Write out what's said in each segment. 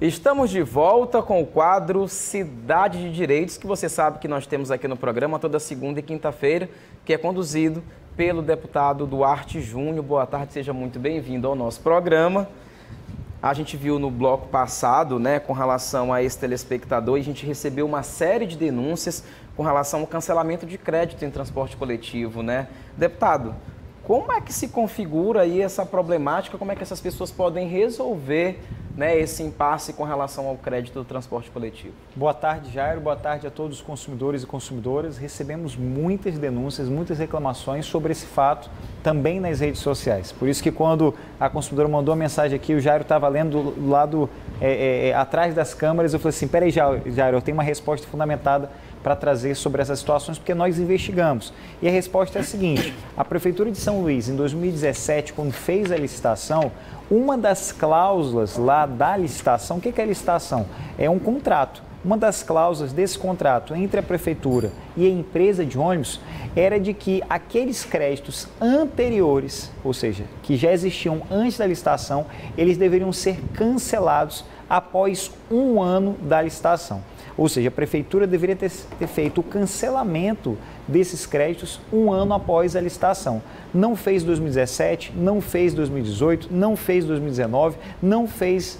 Estamos de volta com o quadro Cidade de Direitos, que você sabe que nós temos aqui no programa toda segunda e quinta-feira, que é conduzido pelo deputado Duarte Júnior. Boa tarde, seja muito bem-vindo ao nosso programa. A gente viu no bloco passado, né, com relação a esse telespectador, a gente recebeu uma série de denúncias com relação ao cancelamento de crédito em transporte coletivo, né? Deputado, como é que se configura aí essa problemática? Como é que essas pessoas podem resolver né, esse impasse com relação ao crédito do transporte coletivo? Boa tarde, Jairo. Boa tarde a todos os consumidores e consumidoras. Recebemos muitas denúncias, muitas reclamações sobre esse fato também nas redes sociais. Por isso que quando a consumidora mandou a mensagem aqui, o Jairo estava lendo do lado é, é, é, atrás das câmeras, eu falei assim, peraí, Jairo, eu tenho uma resposta fundamentada para trazer sobre essas situações, porque nós investigamos. E a resposta é a seguinte: a Prefeitura de São Luís, em 2017, quando fez a licitação, uma das cláusulas lá da licitação, o que é a licitação? É um contrato. Uma das cláusulas desse contrato entre a prefeitura e a empresa de ônibus era de que aqueles créditos anteriores, ou seja, que já existiam antes da licitação, eles deveriam ser cancelados após um ano da licitação. Ou seja, a prefeitura deveria ter, ter feito o cancelamento desses créditos um ano após a licitação. Não fez 2017, não fez 2018, não fez 2019, não fez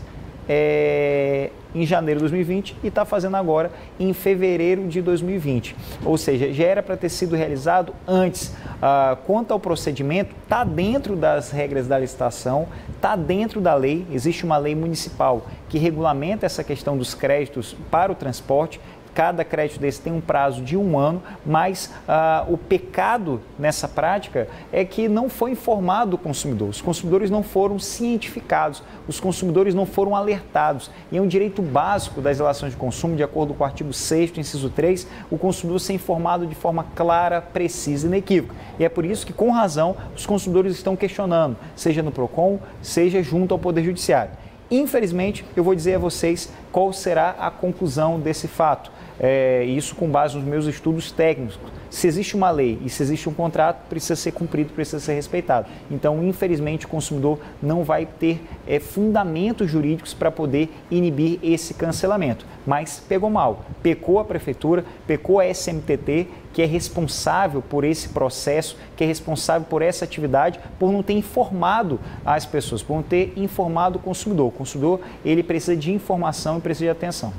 é, em janeiro de 2020 e está fazendo agora em fevereiro de 2020. Ou seja, já era para ter sido realizado antes. Ah, quanto ao procedimento, está dentro das regras da licitação, está dentro da lei. Existe uma lei municipal que regulamenta essa questão dos créditos para o transporte cada crédito desse tem um prazo de um ano, mas ah, o pecado nessa prática é que não foi informado o consumidor. Os consumidores não foram cientificados, os consumidores não foram alertados. E é um direito básico das relações de consumo, de acordo com o artigo 6 inciso 3, o consumidor ser informado de forma clara, precisa e inequívoca. E é por isso que, com razão, os consumidores estão questionando, seja no PROCON, seja junto ao Poder Judiciário. Infelizmente, eu vou dizer a vocês qual será a conclusão desse fato é, isso com base nos meus estudos técnicos. Se existe uma lei e se existe um contrato, precisa ser cumprido, precisa ser respeitado. Então, infelizmente, o consumidor não vai ter é, fundamentos jurídicos para poder inibir esse cancelamento. Mas pegou mal, pecou a prefeitura, pecou a SMTT, que é responsável por esse processo, que é responsável por essa atividade, por não ter informado as pessoas, por não ter informado o consumidor. O consumidor, ele precisa de informação e precisa de atenção.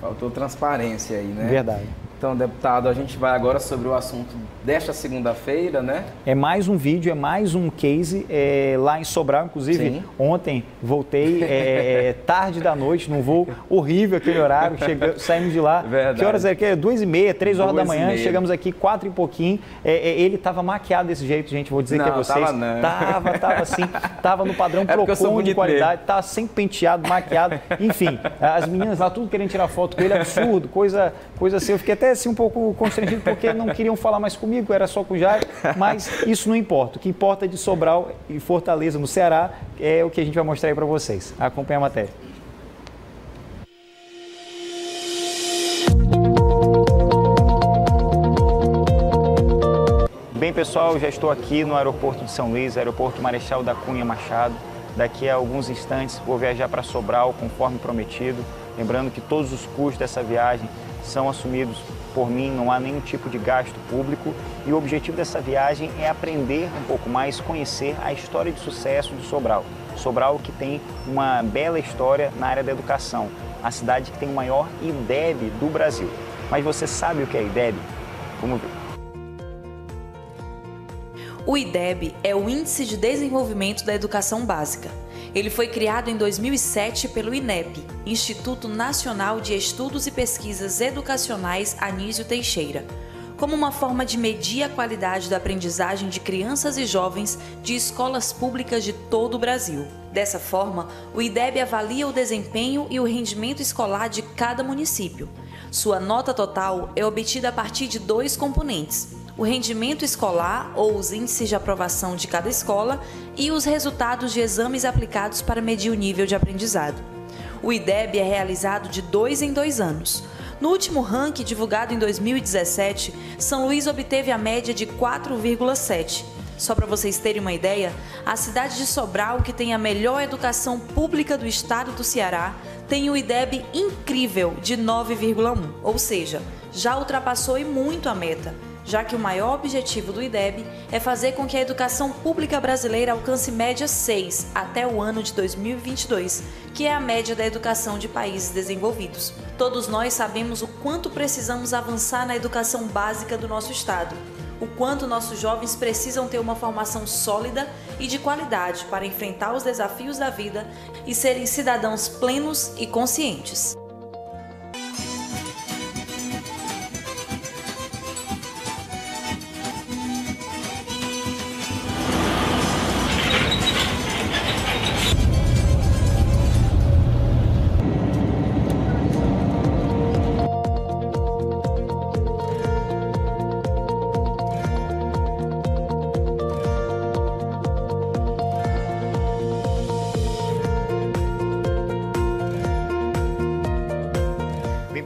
Faltou transparência aí, né? Verdade. Então, deputado, a gente vai agora sobre o assunto desta segunda-feira, né? É mais um vídeo, é mais um case é, lá em Sobral. Inclusive, Sim. ontem voltei é, é tarde da noite, num voo horrível aquele horário. Chegamos, saímos de lá. Verdade. Que horas é que? Duas e meia, três horas Duas da manhã. Chegamos aqui quatro e pouquinho. É, é, ele estava maquiado desse jeito, gente. Vou dizer não, que é vocês. Tava, não. tava, tava assim. Tava no padrão é Procon de qualidade. Tava sempre penteado, maquiado. Enfim, as meninas lá tudo querendo tirar foto com ele, absurdo, coisa, coisa assim. Eu fiquei até assim um pouco constrangido porque não queriam falar mais comigo, era só com o Jair, mas isso não importa. O que importa é de Sobral e Fortaleza, no Ceará, é o que a gente vai mostrar aí para vocês. Acompanhe a matéria. Bem, pessoal, já estou aqui no aeroporto de São Luís, aeroporto Marechal da Cunha Machado. Daqui a alguns instantes vou viajar para Sobral, conforme prometido. Lembrando que todos os custos dessa viagem são assumidos por mim, não há nenhum tipo de gasto público e o objetivo dessa viagem é aprender um pouco mais, conhecer a história de sucesso de Sobral. Sobral que tem uma bela história na área da educação, a cidade que tem o maior IDEB do Brasil. Mas você sabe o que é IDEB? Vamos ver. O IDEB é o Índice de Desenvolvimento da Educação Básica ele foi criado em 2007 pelo INEP, Instituto Nacional de Estudos e Pesquisas Educacionais Anísio Teixeira, como uma forma de medir a qualidade da aprendizagem de crianças e jovens de escolas públicas de todo o Brasil. Dessa forma, o IDEB avalia o desempenho e o rendimento escolar de cada município. Sua nota total é obtida a partir de dois componentes: o rendimento escolar ou os índices de aprovação de cada escola e os resultados de exames aplicados para medir o nível de aprendizado. O IDEB é realizado de dois em dois anos. No último ranking divulgado em 2017, São Luís obteve a média de 4,7. Só para vocês terem uma ideia, a cidade de Sobral, que tem a melhor educação pública do estado do Ceará, tem um IDEB incrível de 9,1, ou seja, já ultrapassou e muito a meta, já que o maior objetivo do IDEB é fazer com que a educação pública brasileira alcance média 6 até o ano de 2022, que é a média da educação de países desenvolvidos. Todos nós sabemos o quanto precisamos avançar na educação básica do nosso estado o quanto nossos jovens precisam ter uma formação sólida e de qualidade para enfrentar os desafios da vida e serem cidadãos plenos e conscientes.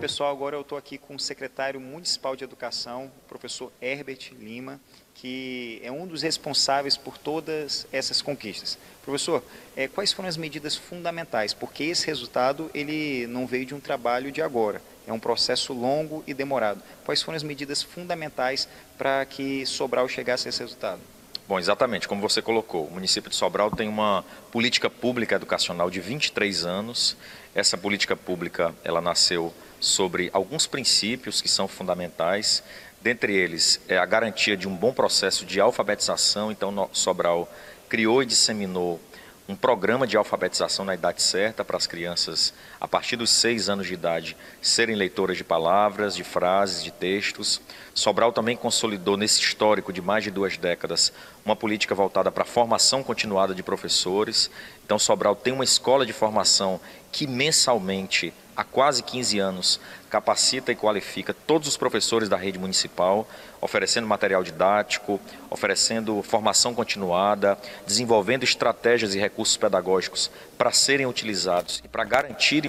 Pessoal, agora eu estou aqui com o secretário municipal de educação, o professor Herbert Lima, que é um dos responsáveis por todas essas conquistas. Professor, é, quais foram as medidas fundamentais? Porque esse resultado ele não veio de um trabalho de agora, é um processo longo e demorado. Quais foram as medidas fundamentais para que Sobral chegasse a esse resultado? Bom, exatamente, como você colocou, o município de Sobral tem uma política pública educacional de 23 anos. Essa política pública, ela nasceu sobre alguns princípios que são fundamentais. Dentre eles, é a garantia de um bom processo de alfabetização. Então, Sobral criou e disseminou um programa de alfabetização na idade certa para as crianças, a partir dos seis anos de idade, serem leitoras de palavras, de frases, de textos. Sobral também consolidou, nesse histórico de mais de duas décadas, uma política voltada para a formação continuada de professores. Então, Sobral tem uma escola de formação que mensalmente há quase 15 anos, capacita e qualifica todos os professores da rede municipal, oferecendo material didático, oferecendo formação continuada, desenvolvendo estratégias e recursos pedagógicos para serem utilizados e para garantir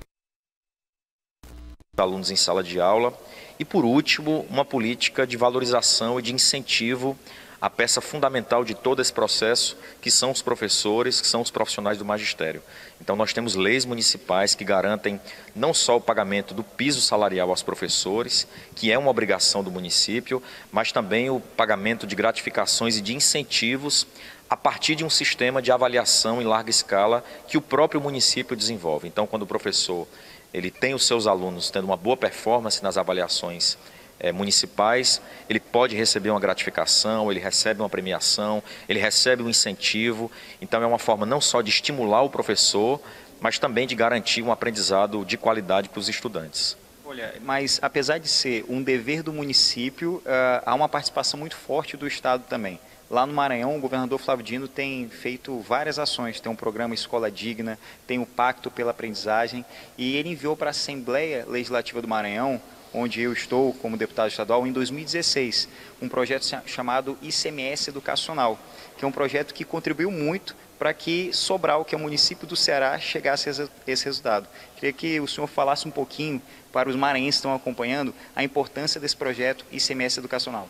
alunos em sala de aula. E, por último, uma política de valorização e de incentivo a peça fundamental de todo esse processo, que são os professores, que são os profissionais do magistério. Então, nós temos leis municipais que garantem não só o pagamento do piso salarial aos professores, que é uma obrigação do município, mas também o pagamento de gratificações e de incentivos a partir de um sistema de avaliação em larga escala que o próprio município desenvolve. Então, quando o professor ele tem os seus alunos tendo uma boa performance nas avaliações é, municipais, ele pode receber uma gratificação, ele recebe uma premiação, ele recebe um incentivo. Então, é uma forma não só de estimular o professor, mas também de garantir um aprendizado de qualidade para os estudantes. Olha, mas apesar de ser um dever do município, uh, há uma participação muito forte do Estado também. Lá no Maranhão, o governador Flávio Dino tem feito várias ações. Tem um programa Escola Digna, tem o Pacto pela Aprendizagem, e ele enviou para a Assembleia Legislativa do Maranhão onde eu estou como deputado estadual, em 2016, um projeto chamado ICMS Educacional, que é um projeto que contribuiu muito para que Sobral, que é o município do Ceará, chegasse a esse resultado. Queria que o senhor falasse um pouquinho para os maranhenses que estão acompanhando a importância desse projeto ICMS Educacional.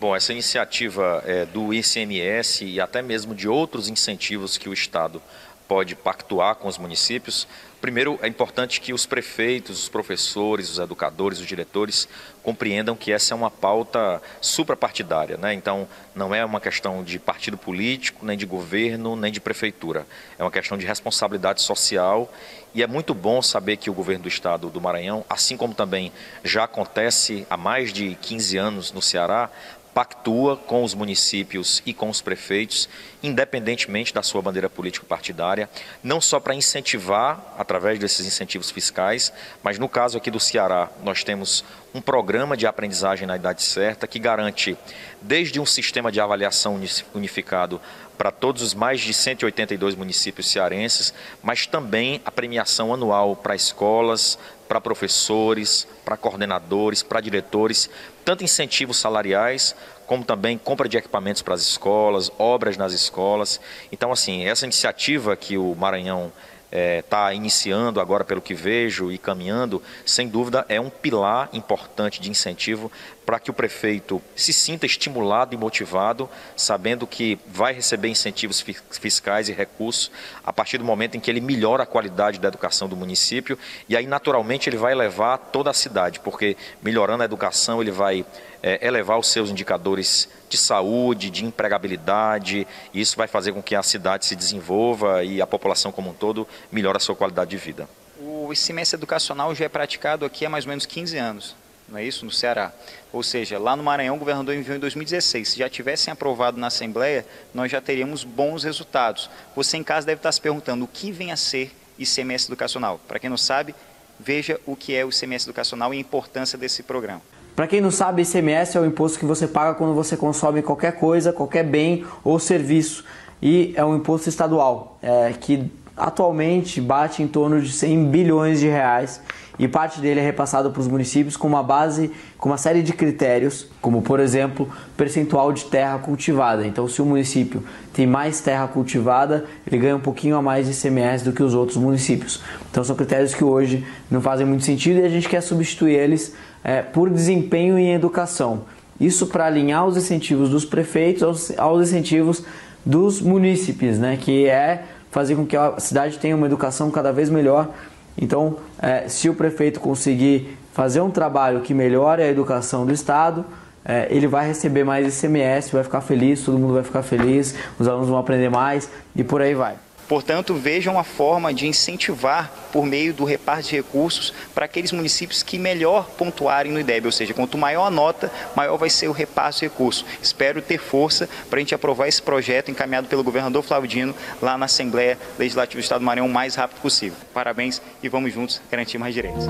Bom, essa iniciativa é, do ICMS e até mesmo de outros incentivos que o Estado pode pactuar com os municípios Primeiro, é importante que os prefeitos, os professores, os educadores, os diretores compreendam que essa é uma pauta suprapartidária. Né? Então, não é uma questão de partido político, nem de governo, nem de prefeitura. É uma questão de responsabilidade social e é muito bom saber que o governo do estado do Maranhão, assim como também já acontece há mais de 15 anos no Ceará, pactua com os municípios e com os prefeitos, independentemente da sua bandeira político-partidária, não só para incentivar, através desses incentivos fiscais, mas no caso aqui do Ceará, nós temos um programa de aprendizagem na idade certa que garante, desde um sistema de avaliação unificado para todos os mais de 182 municípios cearenses, mas também a premiação anual para escolas, para professores, para coordenadores, para diretores, tanto incentivos salariais, como também compra de equipamentos para as escolas, obras nas escolas. Então, assim, essa iniciativa que o Maranhão está é, iniciando agora, pelo que vejo, e caminhando, sem dúvida é um pilar importante de incentivo para que o prefeito se sinta estimulado e motivado, sabendo que vai receber incentivos fiscais e recursos a partir do momento em que ele melhora a qualidade da educação do município e aí naturalmente ele vai levar toda a cidade, porque melhorando a educação ele vai é, elevar os seus indicadores de saúde, de empregabilidade, isso vai fazer com que a cidade se desenvolva e a população como um todo melhore a sua qualidade de vida. O semestre educacional já é praticado aqui há mais ou menos 15 anos, não é isso? No Ceará. Ou seja, lá no Maranhão o governador enviou em 2016. Se já tivessem aprovado na Assembleia, nós já teríamos bons resultados. Você em casa deve estar se perguntando o que vem a ser ICMS educacional. Para quem não sabe, veja o que é o ICMS educacional e a importância desse programa. Para quem não sabe, ICMS é o imposto que você paga quando você consome qualquer coisa, qualquer bem ou serviço. E é um imposto estadual é, que atualmente bate em torno de 100 bilhões de reais e parte dele é repassado para os municípios com uma base, com uma série de critérios, como por exemplo, percentual de terra cultivada. Então, se o município tem mais terra cultivada, ele ganha um pouquinho a mais de ICMS do que os outros municípios. Então, são critérios que hoje não fazem muito sentido e a gente quer substituir eles é, por desempenho em educação. Isso para alinhar os incentivos dos prefeitos aos, aos incentivos dos munícipes, né? que é fazer com que a cidade tenha uma educação cada vez melhor. Então, é, se o prefeito conseguir fazer um trabalho que melhore a educação do Estado, é, ele vai receber mais ICMS, vai ficar feliz, todo mundo vai ficar feliz, os alunos vão aprender mais e por aí vai. Portanto, vejam a forma de incentivar por meio do reparto de recursos para aqueles municípios que melhor pontuarem no IDEB, ou seja, quanto maior a nota, maior vai ser o repasse de recursos. Espero ter força para a gente aprovar esse projeto encaminhado pelo governador Flávio Dino lá na Assembleia Legislativa do Estado do Maranhão o mais rápido possível. Parabéns e vamos juntos garantir mais direitos.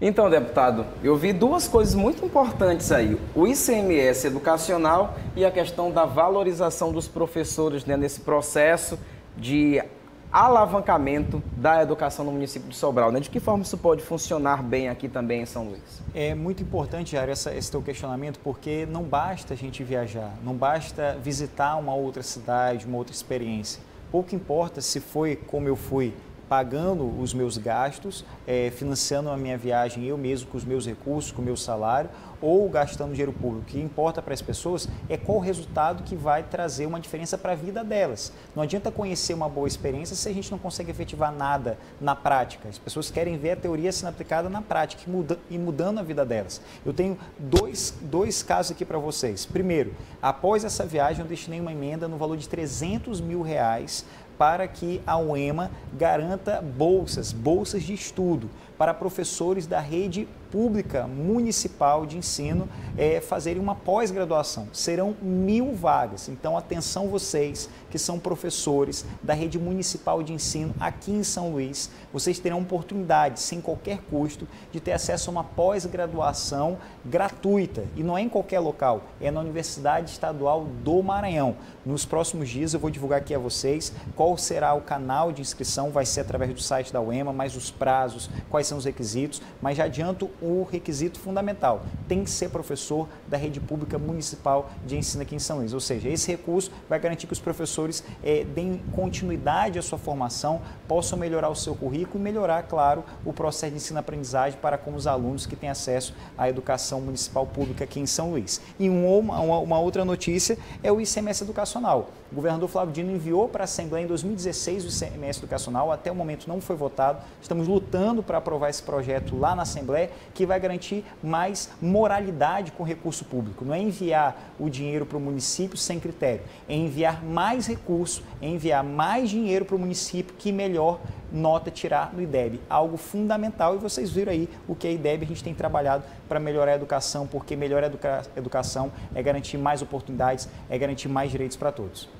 Então, deputado, eu vi duas coisas muito importantes aí: o ICMS educacional e a questão da valorização dos professores né, nesse processo de alavancamento da educação no município de Sobral. Né? De que forma isso pode funcionar bem aqui também em São Luís? É muito importante, Jair, esse teu questionamento, porque não basta a gente viajar, não basta visitar uma outra cidade, uma outra experiência. Pouco importa se foi como eu fui pagando os meus gastos, é, financiando a minha viagem eu mesmo com os meus recursos, com o meu salário, ou gastando dinheiro público. O que importa para as pessoas é qual o resultado que vai trazer uma diferença para a vida delas. Não adianta conhecer uma boa experiência se a gente não consegue efetivar nada na prática. As pessoas querem ver a teoria sendo aplicada na prática e, muda, e mudando a vida delas. Eu tenho dois, dois casos aqui para vocês. Primeiro, após essa viagem, eu destinei uma emenda no valor de 300 mil reais para que a UEMA garanta bolsas, bolsas de estudo para professores da rede pública municipal de ensino é, fazerem uma pós-graduação. Serão mil vagas. Então, atenção vocês que são professores da rede municipal de ensino aqui em São Luís. Vocês terão oportunidade, sem qualquer custo, de ter acesso a uma pós-graduação gratuita. E não é em qualquer local, é na Universidade Estadual do Maranhão. Nos próximos dias eu vou divulgar aqui a vocês qual será o canal de inscrição, vai ser através do site da UEMA, mais os prazos, quais são os requisitos, mas já adianto o requisito fundamental: tem que ser professor da rede pública municipal de ensino aqui em São Luís. Ou seja, esse recurso vai garantir que os professores é, deem continuidade à sua formação, possam melhorar o seu currículo e melhorar, claro, o processo de ensino-aprendizagem para com os alunos que têm acesso à educação municipal pública aqui em São Luís. E uma, uma outra notícia é o ICMS educacional. O governador Flávio Dino enviou para a Assembleia em 2016 o ICMS educacional, até o momento não foi votado. Estamos lutando para aprovar esse projeto lá na Assembleia, que vai garantir mais moralidade com recurso público. Não é enviar o dinheiro para o município sem critério, é enviar mais recurso, é enviar mais dinheiro para o município que melhor nota tirar no IDEB. Algo fundamental e vocês viram aí o que a IDEB a gente tem trabalhado para melhorar a educação, porque melhorar a educa educação é garantir mais oportunidades, é garantir mais direitos para todos.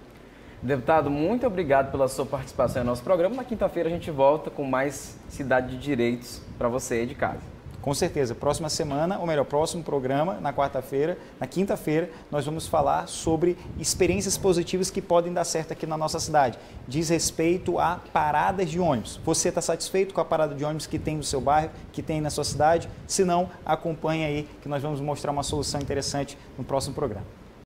Deputado, muito obrigado pela sua participação no nosso programa. Na quinta-feira a gente volta com mais Cidade de Direitos para você de casa. Com certeza. Próxima semana, ou melhor, próximo programa, na quarta-feira, na quinta-feira, nós vamos falar sobre experiências positivas que podem dar certo aqui na nossa cidade. Diz respeito a paradas de ônibus. Você está satisfeito com a parada de ônibus que tem no seu bairro, que tem na sua cidade? Se não, acompanhe aí que nós vamos mostrar uma solução interessante no próximo programa.